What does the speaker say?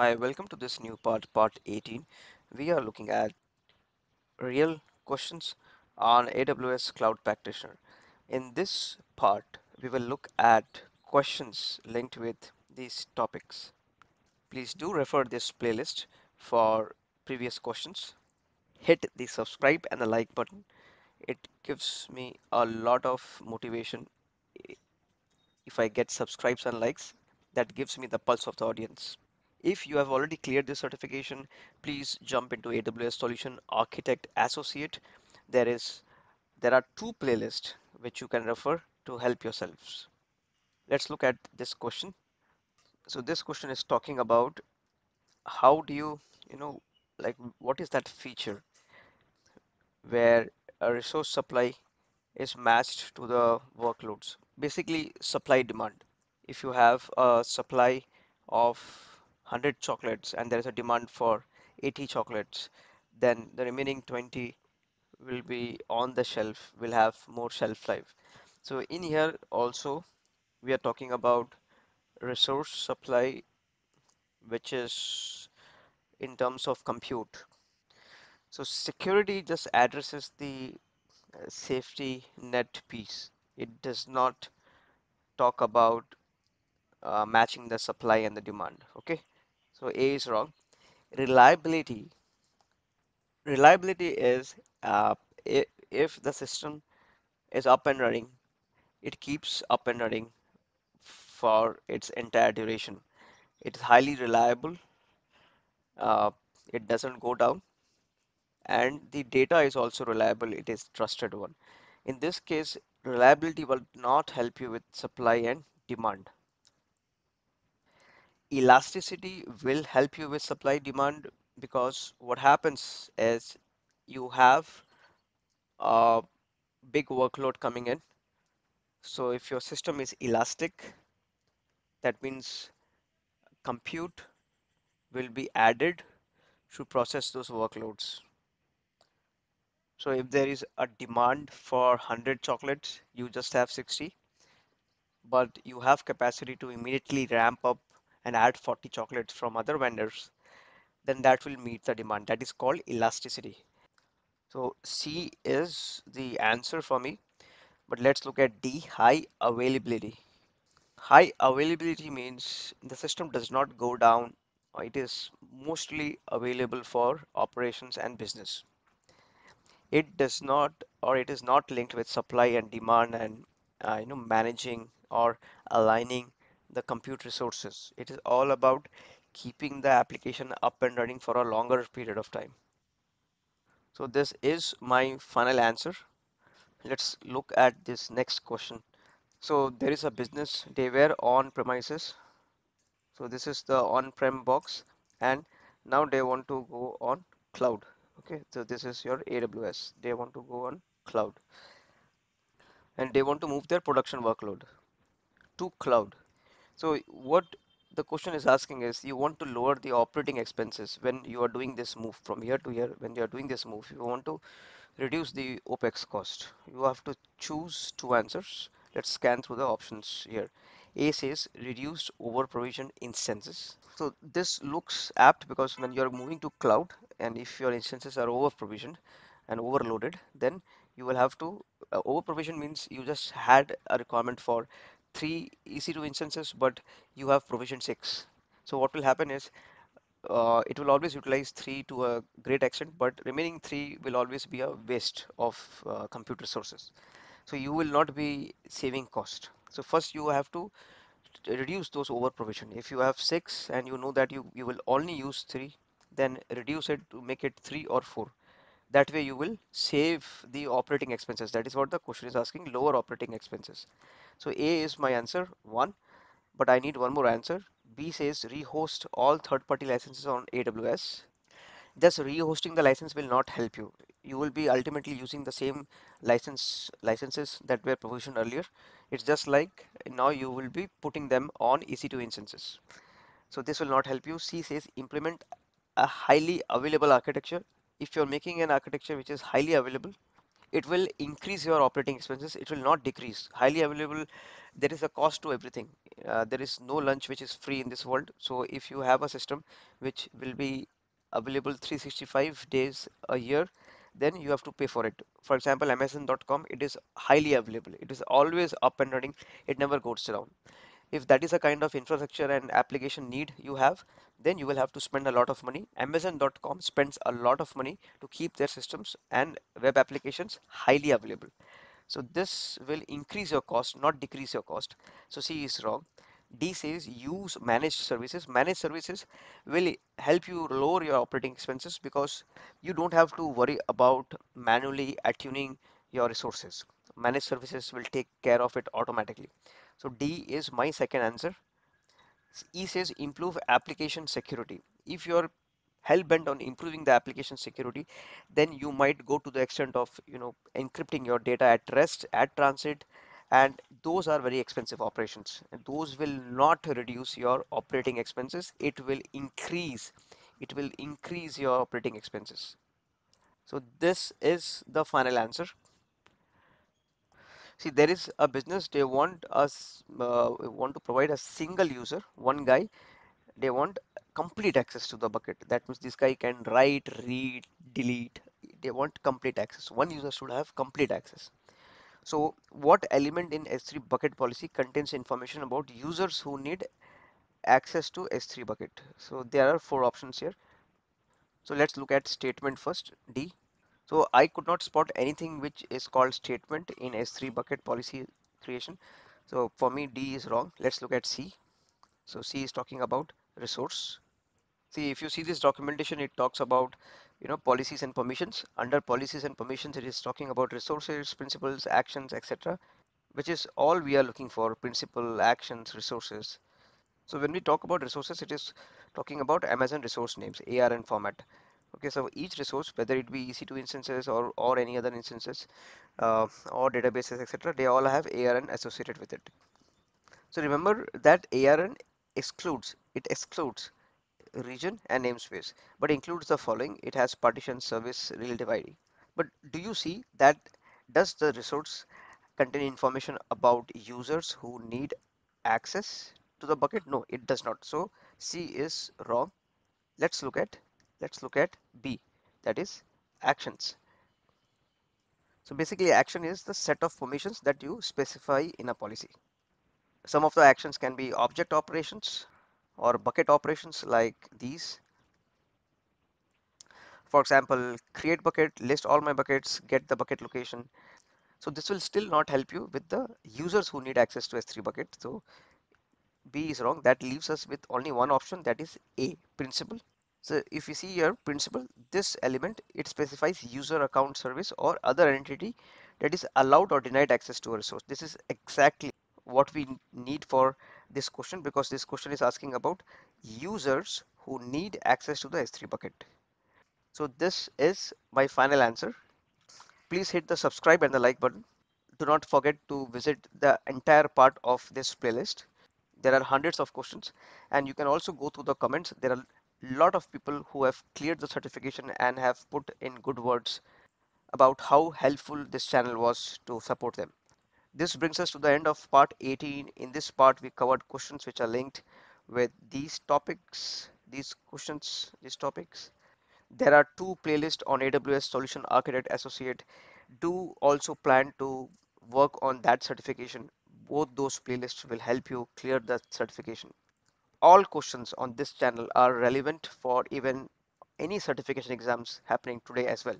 Hi, welcome to this new part, part 18. We are looking at real questions on AWS Cloud Practitioner. In this part, we will look at questions linked with these topics. Please do refer this playlist for previous questions. Hit the subscribe and the like button. It gives me a lot of motivation if I get subscribes and likes. That gives me the pulse of the audience. If you have already cleared this certification, please jump into AWS Solution Architect Associate. There is there are two playlists which you can refer to help yourselves. Let's look at this question. So this question is talking about how do you, you know, like what is that feature where a resource supply is matched to the workloads. Basically, supply demand. If you have a supply of 100 chocolates and there is a demand for 80 chocolates, then the remaining 20 will be on the shelf, will have more shelf life. So in here also we are talking about resource supply, which is in terms of compute. So security just addresses the uh, safety net piece. It does not talk about uh, matching the supply and the demand. Okay, so A is wrong. Reliability. Reliability is uh, if the system is up and running, it keeps up and running for its entire duration. It is highly reliable. Uh, it doesn't go down, and the data is also reliable. It is trusted one. In this case, reliability will not help you with supply and demand. Elasticity will help you with supply demand because what happens is you have a big workload coming in. So if your system is elastic, that means compute will be added to process those workloads. So if there is a demand for 100 chocolates, you just have 60, but you have capacity to immediately ramp up and add 40 chocolates from other vendors, then that will meet the demand. That is called elasticity. So C is the answer for me. But let's look at D, high availability. High availability means the system does not go down. It is mostly available for operations and business. It does not, or it is not linked with supply and demand and uh, you know managing or aligning the compute resources. It is all about keeping the application up and running for a longer period of time. So this is my final answer. Let's look at this next question. So there is a business, they were on premises. So this is the on-prem box and now they want to go on cloud. Okay, so this is your AWS. They want to go on cloud and they want to move their production workload to cloud. So what the question is asking is you want to lower the operating expenses when you are doing this move from here to here. When you are doing this move, you want to reduce the OPEX cost. You have to choose two answers. Let's scan through the options here. A says reduced over provision instances. So this looks apt because when you're moving to cloud and if your instances are over provisioned and overloaded, then you will have to uh, over provision means you just had a requirement for three EC2 instances, but you have provision six. So what will happen is uh, it will always utilize three to a great extent, but remaining three will always be a waste of uh, compute resources. So you will not be saving cost. So first you have to reduce those over provision. If you have six and you know that you, you will only use three, then reduce it to make it three or four. That way you will save the operating expenses. That is what the question is asking, lower operating expenses. So A is my answer, one, but I need one more answer. B says rehost all third-party licenses on AWS. Just rehosting the license will not help you. You will be ultimately using the same license licenses that were provisioned earlier. It's just like now you will be putting them on EC2 instances. So this will not help you. C says implement a highly available architecture. If you're making an architecture which is highly available, it will increase your operating expenses. It will not decrease. Highly available there is a cost to everything. Uh, there is no lunch which is free in this world. So if you have a system which will be available 365 days a year then you have to pay for it. For example amazon.com it is highly available. It is always up and running. It never goes down if that is a kind of infrastructure and application need you have then you will have to spend a lot of money. Amazon.com spends a lot of money to keep their systems and web applications highly available. So this will increase your cost not decrease your cost. So c is wrong. D says use managed services. Managed services will help you lower your operating expenses because you don't have to worry about manually attuning your resources. Managed services will take care of it automatically so D is my second answer. E says improve application security. If you're hell bent on improving the application security, then you might go to the extent of you know encrypting your data at rest, at transit, and those are very expensive operations. And those will not reduce your operating expenses. It will increase. It will increase your operating expenses. So this is the final answer. See, there is a business they want us uh, want to provide a single user, one guy they want complete access to the bucket. That means this guy can write, read, delete. They want complete access. One user should have complete access. So what element in S3 bucket policy contains information about users who need access to S3 bucket? So there are four options here. So let's look at statement first, D. So I could not spot anything which is called statement in S3 bucket policy creation. So for me, D is wrong. Let's look at C. So C is talking about resource. See, if you see this documentation, it talks about, you know, policies and permissions. Under policies and permissions, it is talking about resources, principals, actions, etc., which is all we are looking for, principal, actions, resources. So when we talk about resources, it is talking about Amazon resource names, ARN format. Okay, so each resource, whether it be EC2 instances or, or any other instances uh, or databases, etc., they all have ARN associated with it. So remember that ARN excludes, it excludes region and namespace, but includes the following. It has partition service relative ID. But do you see that does the resource contain information about users who need access to the bucket? No, it does not. So C is wrong. Let's look at let's look at B. That is actions. So basically action is the set of permissions that you specify in a policy. Some of the actions can be object operations or bucket operations like these For example, create bucket, list all my buckets, get the bucket location. So this will still not help you with the users who need access to S3 bucket. So B is wrong. That leaves us with only one option that is A, principal. So if you see here principal, this element, it specifies user account service or other entity that is allowed or denied access to a resource. This is exactly what we need for this question because this question is asking about users who need access to the S3 bucket. So this is my final answer. Please hit the subscribe and the like button. Do not forget to visit the entire part of this playlist. There are hundreds of questions and you can also go through the comments. There are lot of people who have cleared the certification and have put in good words about how helpful this channel was to support them. This brings us to the end of part 18. In this part, we covered questions which are linked with these topics, these questions, these topics. There are two playlists on AWS Solution Architect Associate. Do also plan to work on that certification. Both those playlists will help you clear the certification. All questions on this channel are relevant for even any certification exams happening today as well.